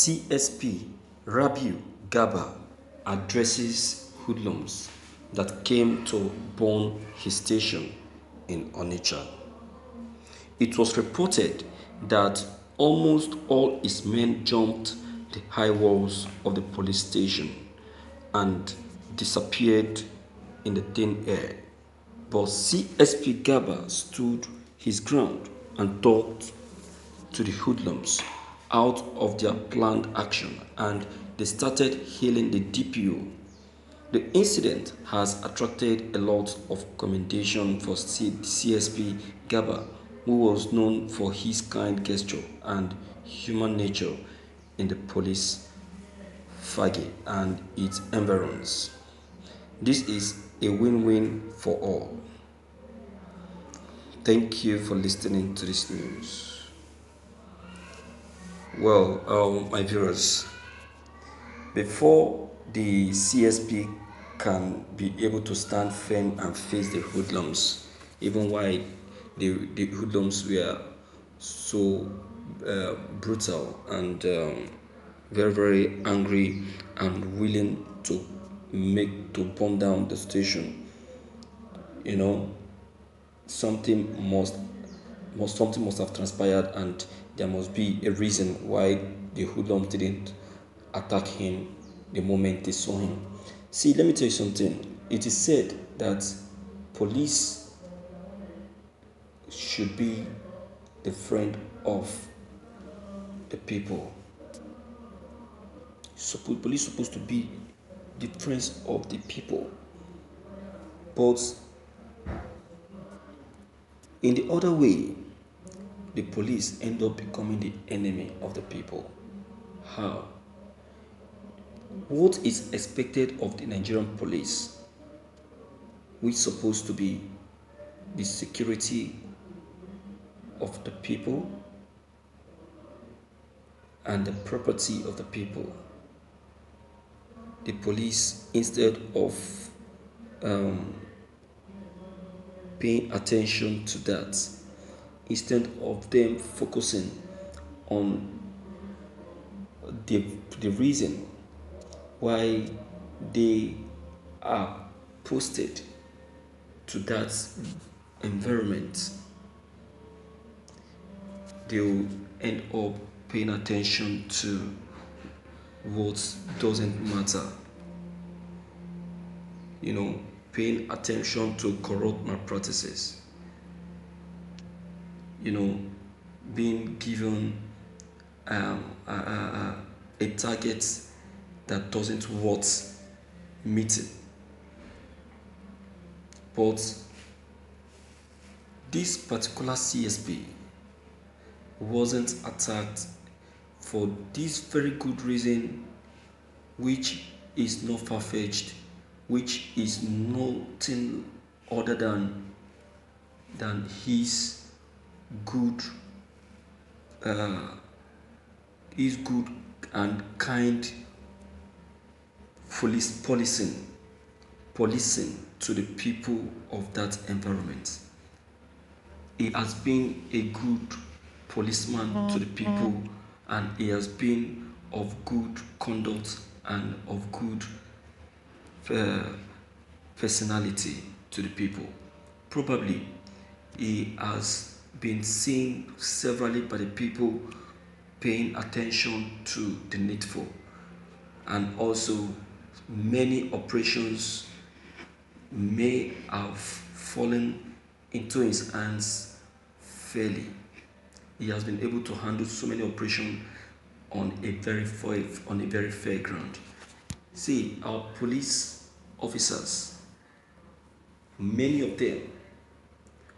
CSP Rabiu Garba addresses hoodlums that came to burn his station in Onitsha. It was reported that almost all his men jumped the high walls of the police station and disappeared in the thin air. But CSP Garba stood his ground and talked to the hoodlums out of their planned action and they started hailing the DPO. The incident has attracted a lot of commendation for CSP Garba, who was known for his kind gesture and human nature in the police Fegge and its environs. This is a win-win for all. Thank you for listening to this news. Well, um, my viewers, before the CSP can be able to stand firm and face the hoodlums, even while the, the hoodlums were so uh, brutal and um, very, very angry and willing to make to burn down the station you know something must must something must have transpired and there must be a reason why the hoodlums didn't attack him the moment they saw him. See let me tell you something. It is said that police should be the friend of the people. Police supposed to be the friends of the people. But in the other way, the police end up becoming the enemy of the people. How? What is expected of the Nigerian police, which supposed to be the security of the people and the property of the people? the police instead of um, paying attention to that instead of them focusing on the, the reason why they are posted to that environment they will end up paying attention to what doesn't matter. You know, paying attention to corrupt malpractices. You know, being given um, a, a, a target that doesn't worth meeting. But this particular CSP wasn't attacked for this very good reason which is not far-fetched which is nothing other than than his good uh, his good and kind police policing policing to the people of that environment he has been a good policeman to the people and he has been of good conduct and of good uh, personality to the people. Probably he has been seen severally by the people paying attention to the needful and also many operations may have fallen into his hands fairly he has been able to handle so many operations on a very fair, on a very fair ground. See, our police officers, many of them,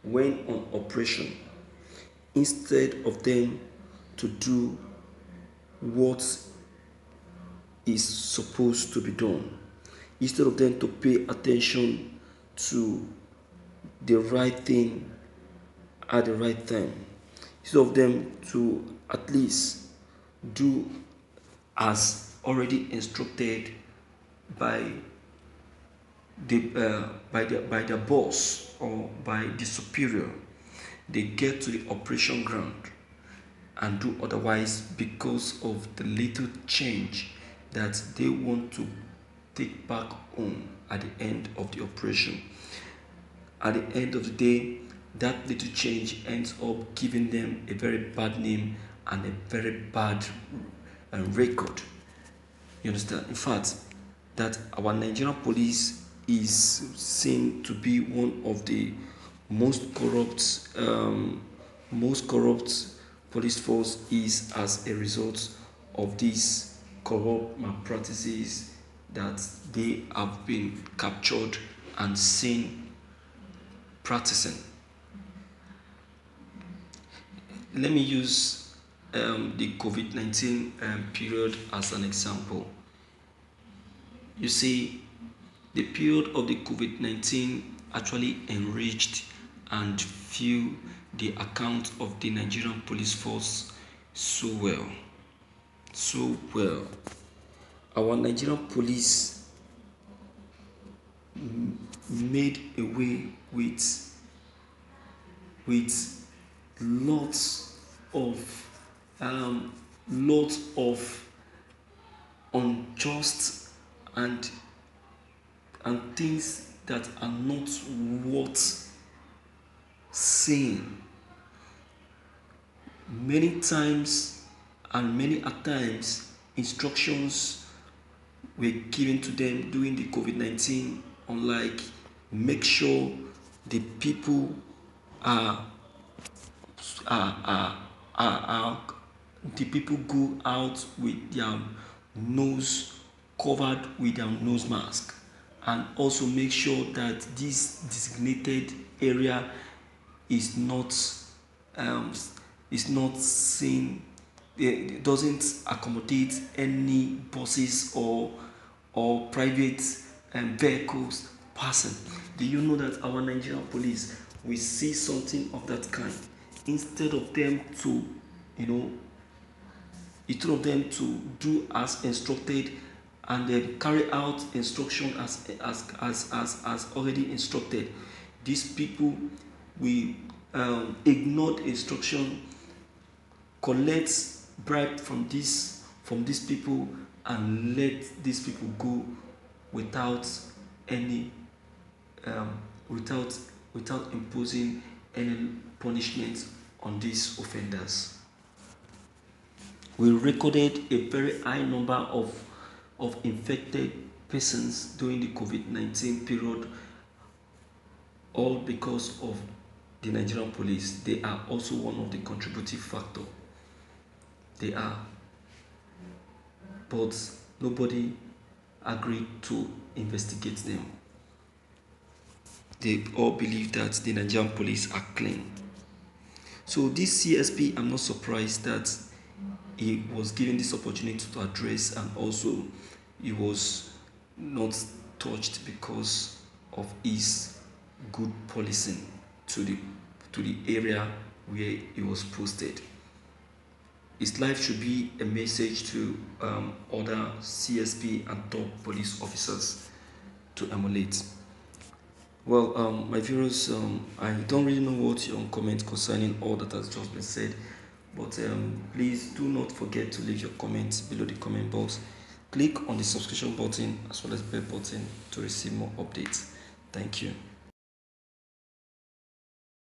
when on operation, instead of them to do what is supposed to be done, instead of them to pay attention to the right thing at the right time, instead of them to at least do as already instructed by the uh, by the by the boss or by the superior they get to the operation ground and do otherwise because of the little change that they want to take back home at the end of the operation. At the end of the day, that little change ends up giving them a very bad name and a very bad uh, record. You understand? In fact, that our Nigerian police is seen to be one of the most corrupt, um, most corrupt police force is as a result of these corrupt malpractices that they have been captured and seen practicing. Let me use um, the COVID 19 um, period as an example. You see, the period of the COVID 19 actually enriched and filled the account of the Nigerian police force so well. So well. Our Nigerian police made away with with lots of um, lots of unjust and and things that are not worth saying. Many times and many at times instructions were given to them during the covid-19 unlike make sure the people are are, are, are, are the people go out with their nose covered with their nose mask and also make sure that this designated area is not um, is not seen it doesn't accommodate any buses or or private um, vehicles passing. Do you know that our nigerian police will see something of that kind? Instead of them to you know instead of them to do as instructed and then carry out instruction as as as as, as already instructed these people will um, ignore instruction collect bribe from this from these people and let these people go without any um, without without imposing any punishment on these offenders. We recorded a very high number of, of infected persons during the COVID 19 period, all because of the Nigerian police. They are also one of the contributing factor. They are. But nobody agreed to investigate them. They all believe that the Nigerian police are clean. So this CSP, I'm not surprised that he was given this opportunity to address and also he was not touched because of his good policing to the to the area where he was posted. His life should be a message to um, other CSP and top police officers to emulate. Well, um, my viewers, um, I don't really know what your comment concerning all that has just been said, but um, please do not forget to leave your comments below the comment box. Click on the subscription button as well as bell button to receive more updates. Thank you.